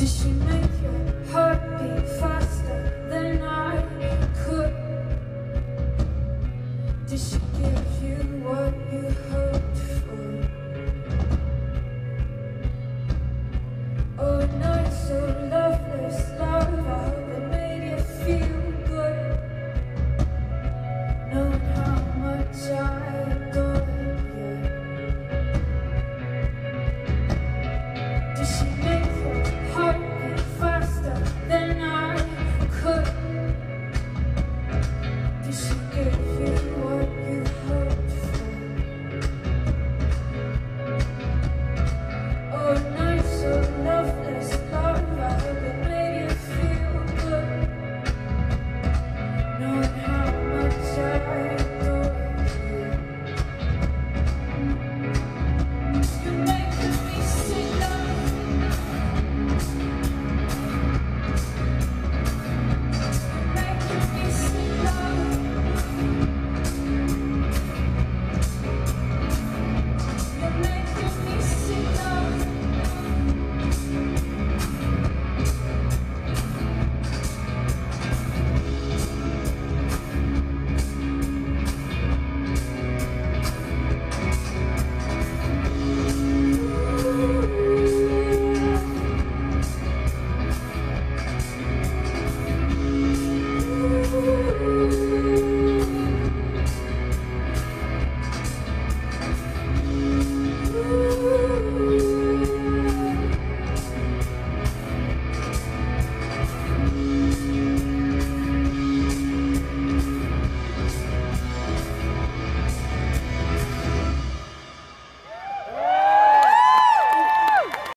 Düşünme